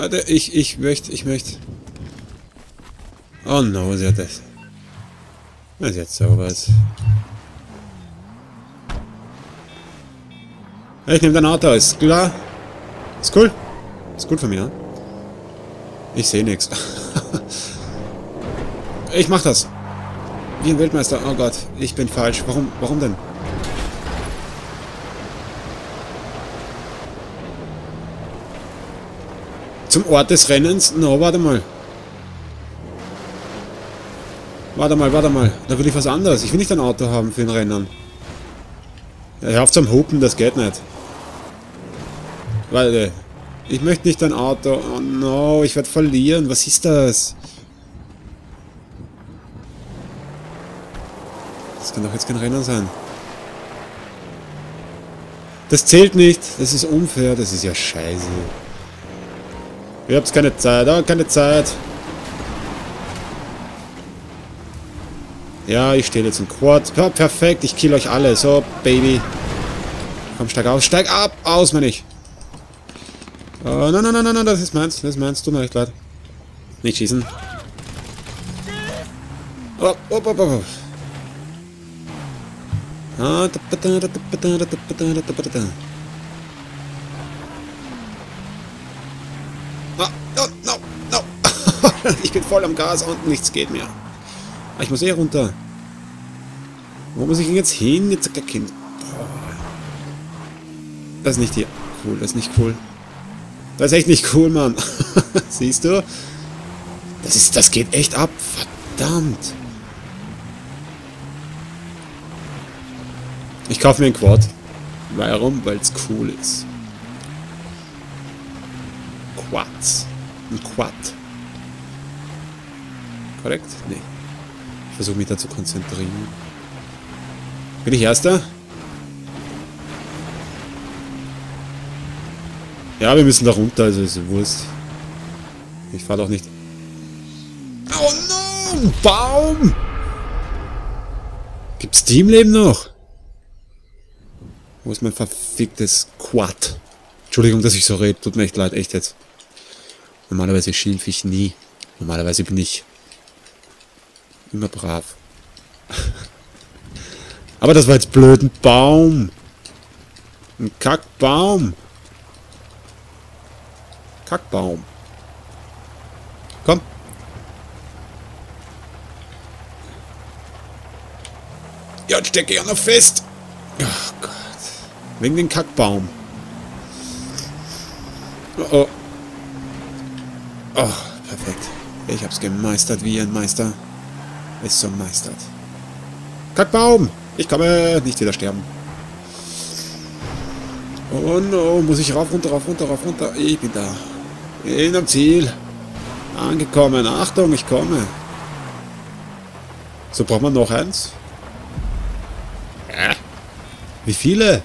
Warte, ich, ich möchte, ich möchte. Oh no, sie hat das. Na, sie hat sowas. Ich nehme dein Auto, ist klar? Ist cool? Ist gut von mir, ne? Ich sehe nichts. Ich mach das. Wie ein Weltmeister. Oh Gott, ich bin falsch. Warum, warum denn? Zum Ort des Rennens? No, warte mal. Warte mal, warte mal. Da will ich was anderes. Ich will nicht ein Auto haben für ein Rennen. Ja, hör auf zum Hupen, das geht nicht. Warte. Ich möchte nicht ein Auto. Oh no, ich werde verlieren. Was ist das? Das kann doch jetzt kein Rennen sein. Das zählt nicht. Das ist unfair. Das ist ja scheiße. Ihr habt keine Zeit. Oh, keine Zeit. Ja, ich stehe jetzt im Quad. Ja, perfekt. Ich kill euch alle. So, Baby. Komm, steig aus. Steig ab. Aus, meine ich. Oh, nein, nein, nein, nein. Das ist meins. Das ist meins. Tut mir echt leid. Nicht schießen. Oh, oh, oh, oh, oh. Ah, No, no, no, no. ich bin voll am Gas und nichts geht mehr. Ah, ich muss eh runter. Wo muss ich denn jetzt hin? Jetzt gar Kind. Das ist nicht hier. Cool, das ist nicht cool. Das ist echt nicht cool, Mann. Siehst du? Das ist, das geht echt ab. Verdammt. Ich kaufe mir ein Quad. Warum? Weil es cool ist. Quads. Ein Quad. Korrekt? Nee. Ich versuche mich da zu konzentrieren. Bin ich Erster? Ja, wir müssen da runter, also ist Wurst. Ich fahre doch nicht... Oh no! Baum! Gibt's Teamleben noch? Wo ist mein verficktes Quad? Entschuldigung, dass ich so rede. Tut mir echt leid, echt jetzt. Normalerweise schimpf ich nie. Normalerweise bin ich immer brav. Aber das war jetzt blöd. Ein Baum. Ein Kackbaum. Kackbaum. Komm. Ja, jetzt stecke ich ja noch fest. Ach Gott. Wegen den Kackbaum. Oh, oh. Oh, perfekt. Ich hab's gemeistert wie ein Meister. Ist so meistert. Kackbaum! Ich komme nicht wieder sterben. Oh no, muss ich rauf, runter, rauf, runter, rauf, runter. Ich bin da. In am Ziel. Angekommen. Achtung, ich komme. So braucht man noch eins. Wie viele?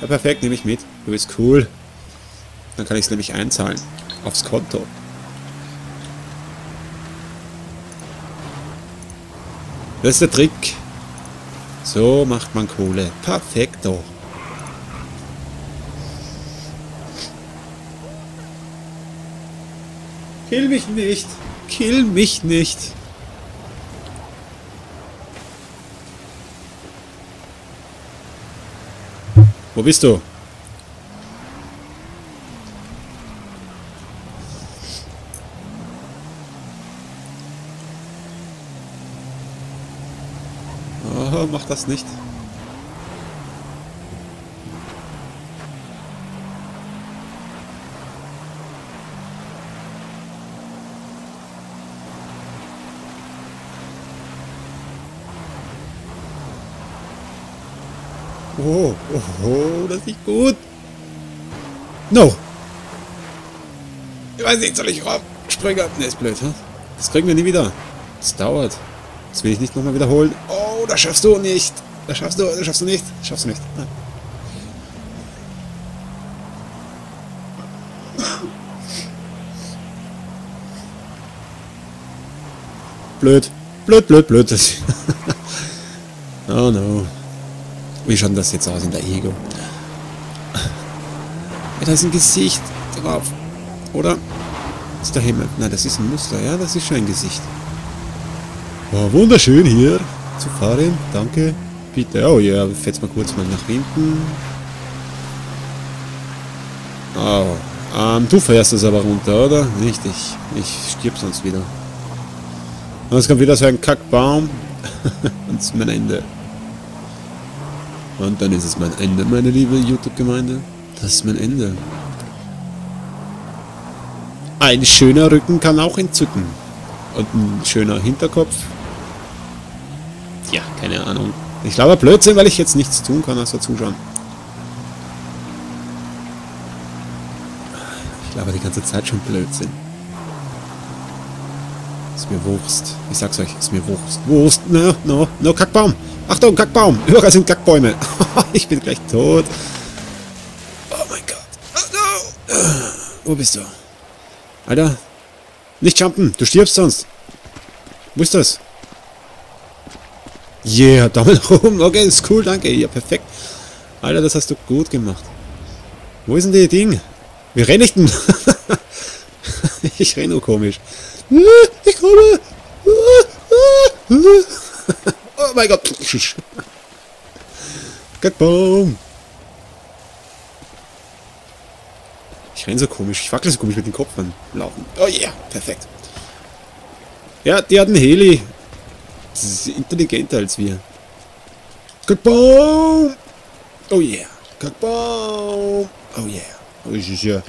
Ja, perfekt, nehme ich mit. Du bist cool. Dann kann ich es nämlich einzahlen. Aufs Konto. Das ist der Trick. So macht man Kohle. Perfekto. Kill mich nicht. Kill mich nicht. Wo bist du? Oh, mach das nicht. Oh, oh, oh, das ist gut. No. Ich weiß nicht, soll ich rauf springen? Ne, ist blöd, hm? Das kriegen wir nie wieder. Das dauert. Das will ich nicht nochmal wiederholen. Oh, das schaffst du nicht. Das schaffst du, das schaffst du nicht. Das schaffst du nicht. Nein. Blöd. Blöd, blöd, blöd. oh no. Wie schaut das jetzt aus in der Ego? Ja, da ist ein Gesicht drauf. Oder ist der Himmel? Nein, das ist ein Muster. Ja, das ist schon ein Gesicht. Oh, wunderschön hier zu fahren. Danke. Bitte. Oh ja, fährt's mal kurz mal nach hinten. Oh. Ähm, du fährst es aber runter, oder? Richtig. Ich stirb sonst wieder. Und es kommt wieder so ein Kackbaum. Und es ist mein Ende. Und dann ist es mein Ende, meine liebe YouTube-Gemeinde. Das ist mein Ende. Ein schöner Rücken kann auch entzücken. Und ein schöner Hinterkopf. Ja, keine Ahnung. Ich glaube Blödsinn, weil ich jetzt nichts tun kann, außer zuschauen. Ich glaube die ganze Zeit schon Blödsinn. Ist mir Wurst. Ich sag's euch, ist mir Wurst. Wurst, no, no, no, Kackbaum. Achtung, Kackbaum. Überall sind Kackbäume. ich bin gleich tot. Oh mein Gott. Oh, no. Wo bist du? Alter. Nicht jumpen, du stirbst sonst. Wo ist das? Yeah, Daumen nach oben. Okay, ist cool, danke. Ja, perfekt. Alter, das hast du gut gemacht. Wo ist denn die Ding? Wie renne ich denn? ich renne nur komisch. Ich komme! Oh mein Gott! Kackbaum! Ich renne so komisch, ich wackel so komisch mit dem Kopf beim Laufen. Oh yeah, perfekt. Ja, die hat einen Heli. Das ist intelligenter als wir. Kackbaum! Oh yeah, Kackbaum! Oh yeah. Oh, ja...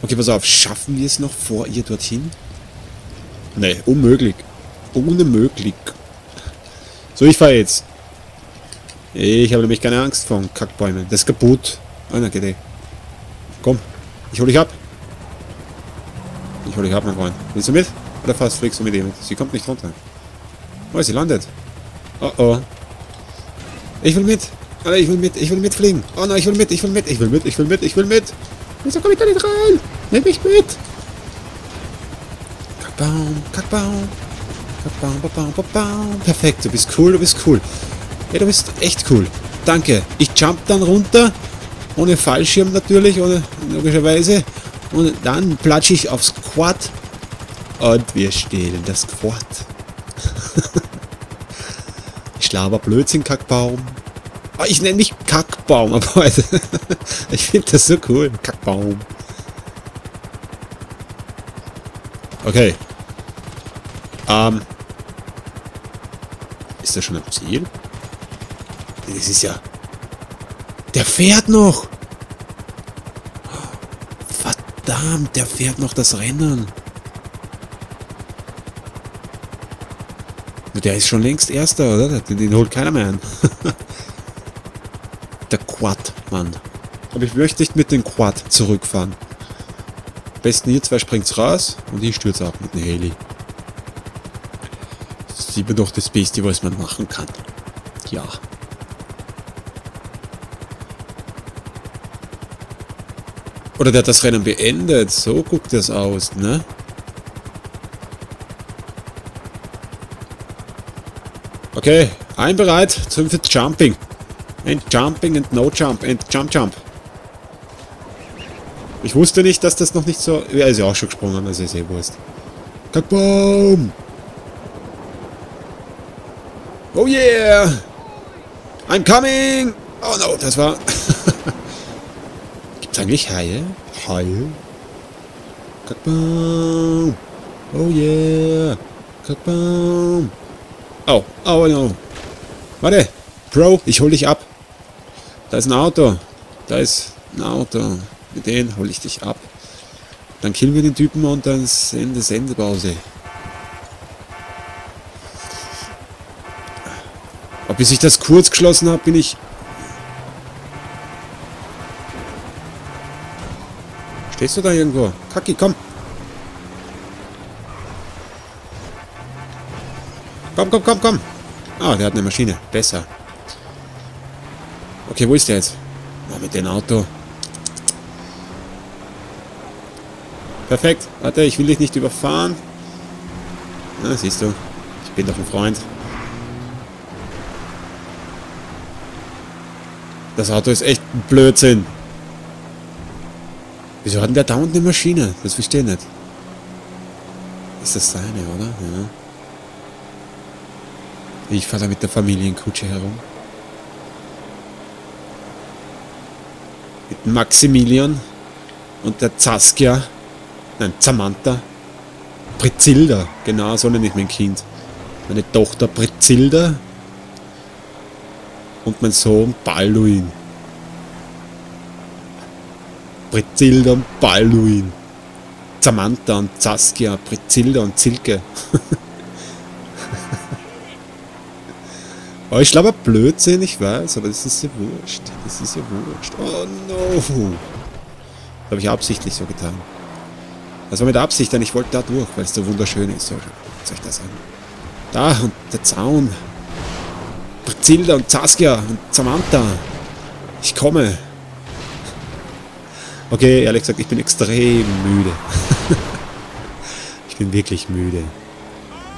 Okay, pass auf, schaffen wir es noch vor ihr dorthin? Nee, unmöglich. Unmöglich. So, ich fahre jetzt. Ich habe nämlich keine Angst vor Kackbäumen. Das ist kaputt. Oh, na, geht eh. Komm, ich hole dich ab. Ich hole dich ab, mein Freund. Willst du mit? Oder fast fliegst du mit ihr mit? Sie kommt nicht runter. Oh, sie landet. Oh, oh. Ich will mit. Alter, ich will mit. Ich will mitfliegen. Oh nein, ich will mit. Ich will mit. Ich will mit. Ich will mit. Ich will mit. Wieso komme ich da nicht rein? Nimm mich mit. Kackbaum, Kackbaum. Kackbaum, Kackbaum, Kackbaum. Perfekt, du bist cool, du bist cool. Ja, du bist echt cool. Danke. Ich jump dann runter. Ohne Fallschirm natürlich, ohne logischerweise. Und dann platsche ich aufs Quad. Und wir stehlen das Quad. ich laber Blödsinn, Kackbaum. Oh, ich nenne mich Kackbaum, aber ich finde das so cool. Kackbaum. Okay. Ähm. Ist das schon ein Ziel? Das ist ja... Der fährt noch! Verdammt, der fährt noch das Rennen. Der ist schon längst Erster, oder? Den, holt keiner mehr an. der Quad, Mann. Aber ich möchte nicht mit dem Quad zurückfahren. Am besten ihr zwei springt's raus und ich stürze ab mit dem Heli. Das ist immer doch das Beste, was man machen kann. Ja. Oder der hat das Rennen beendet. So guckt das aus, ne? Okay, ein bereit zum für Jumping. And Jumping and No Jump and Jump Jump. Ich wusste nicht, dass das noch nicht so... Er ist ja auch schon gesprungen, also ist eh Wurst. Kackbaum! Oh yeah! I'm coming! Oh no, das war... Gibt's eigentlich Haie? Haie? Kackbaum! Oh yeah! Kackbaum! Oh, oh no. Warte, Bro, ich hol dich ab. Da ist ein Auto. Da ist ein Auto. Mit denen hole ich dich ab. Dann killen wir den Typen und dann sind das Sendepause. Aber bis ich das kurz geschlossen habe, bin ich... Stehst du da irgendwo? Kaki, komm. Komm, komm, komm, komm. Ah, der hat eine Maschine. Besser. Okay, wo ist der jetzt? Oh, mit dem Auto. Perfekt. Warte, ich will dich nicht überfahren. Na, siehst du. Ich bin doch ein Freund. Das Auto ist echt ein Blödsinn. Wieso hat denn der da unten eine Maschine? Das verstehe ich nicht. Ist das seine, oder? Ja. Ich fahre da mit der Familienkutsche herum. Mit Maximilian und der Zaskia. Nein, Samantha. Prizilda. Genau, so nenne ich mein Kind. Meine Tochter Prizilda. Und mein Sohn Balduin. Prizilda und Balduin. Samantha und Saskia, Prizilda und Zilke. oh, ich glaube, Blödsinn, ich weiß, aber das ist ja wurscht. Das ist ja wurscht. Oh no. Das habe ich absichtlich so getan. Also mit Absicht, denn ich wollte da durch, weil es so wunderschön ist. So, soll ich das sagen? Da, und der Zaun. Prizilda und Saskia und Samantha. Ich komme. Okay, ehrlich gesagt, ich bin extrem müde. ich bin wirklich müde.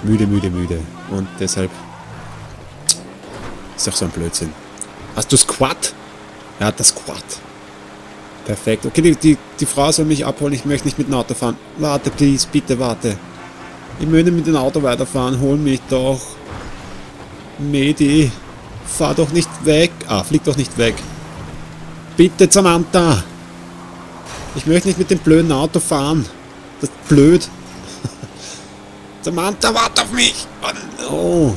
Müde, müde, müde. Und deshalb ist auch so ein Blödsinn. Hast du Squat? Hat das Squat. Perfekt. Okay, die, die, die Frau soll mich abholen. Ich möchte nicht mit dem Auto fahren. Warte, please. Bitte, warte. Ich möchte mit dem Auto weiterfahren. Hol mich doch. Medi. Fahr doch nicht weg. Ah, flieg doch nicht weg. Bitte, Samantha. Ich möchte nicht mit dem blöden Auto fahren. Das ist blöd. Samantha, warte auf mich. Oh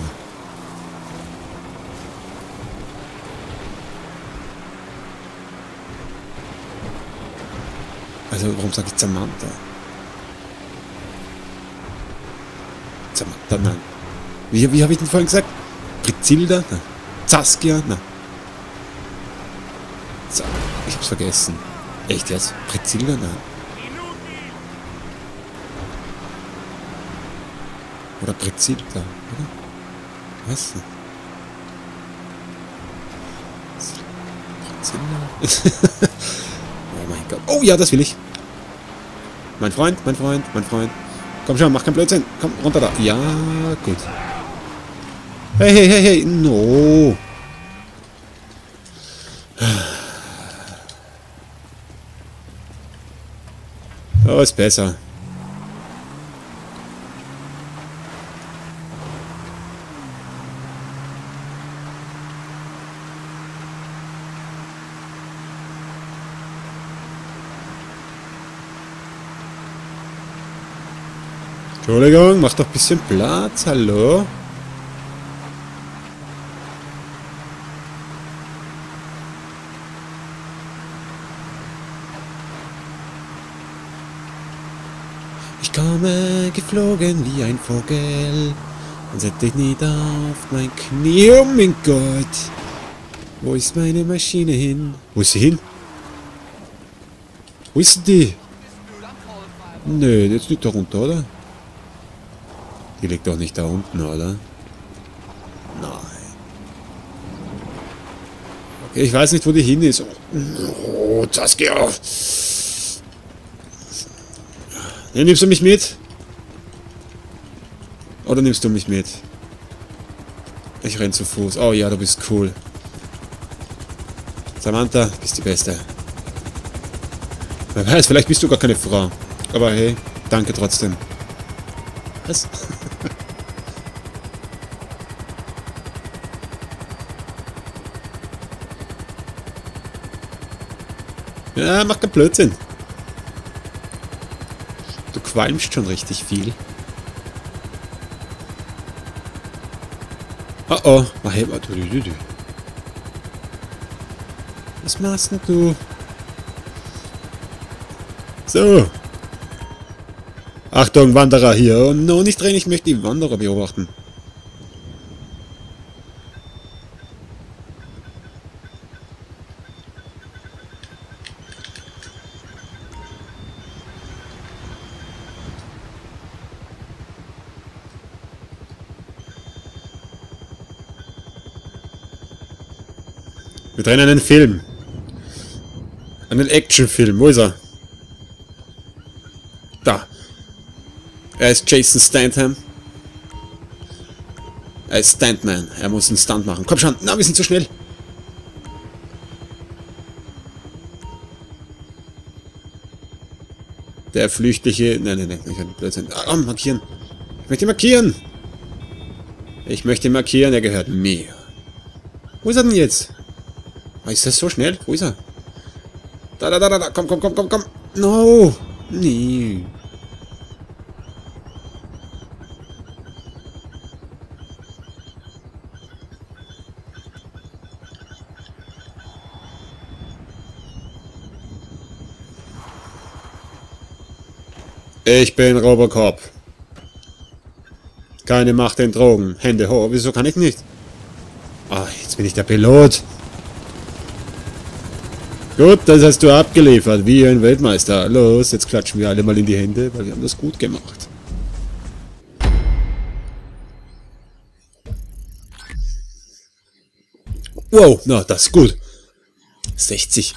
Also, warum sage ich Samantha? Samantha, nein. Wie, wie habe ich denn vorhin gesagt? Prizilda? Nein. Saskia? Nein. Ich hab's vergessen. Echt jetzt? Präzilda? Nein. Oder Präzilda, oder? Was? Präzilda? oh Gott. Oh ja, das will ich. Mein Freund, mein Freund, mein Freund. Komm schon, mach keinen Blödsinn. Komm, runter da. Ja, gut. Hey, hey, hey, hey. No. Oh, ist besser. Entschuldigung, mach doch ein bisschen Platz, hallo? Ich komme geflogen wie ein Vogel und setz dich nieder auf mein Knie. Oh mein Gott! Wo ist meine Maschine hin? Wo ist sie hin? Wo ist die? Nö, jetzt liegt da runter, oder? Die liegt doch nicht da unten, oder? Nein. Okay, ich weiß nicht, wo die hin ist. Oh, Saskia! Ja, nimmst du mich mit? Oder nimmst du mich mit? Ich renn zu Fuß. Oh ja, du bist cool. Samantha, bist die Beste. Wer weiß, vielleicht bist du gar keine Frau. Aber hey, danke trotzdem. Was? Ja, mach keinen Blödsinn. Du qualmst schon richtig viel. Oh oh, du, du. Was machst denn du? So. Achtung, Wanderer hier. Oh no, nicht drehen, ich möchte die Wanderer beobachten. Wir drehen einen Film. Einen Actionfilm. Wo ist er? Da. Er ist Jason Stantham. Er ist Stuntman. Er muss einen Stunt machen. Komm schon. Na, wir sind zu schnell. Der flüchtliche... Nein, nein, nein, nein, Blödsinn. Ah, markieren. Ich möchte markieren. Ich möchte markieren, er gehört mir. Wo ist er denn jetzt? Ah, ist das so schnell? Wo ist er? Da, da, da, da, da. Komm, komm, komm, komm, komm. No. Nee. Ich bin Robocop. Keine Macht in Drogen. Hände hoch. Wieso kann ich nicht? Ah, jetzt bin ich der Pilot. Gut, das hast du abgeliefert, wie ein Weltmeister. Los, jetzt klatschen wir alle mal in die Hände, weil wir haben das gut gemacht. Wow, na, das ist gut. 60.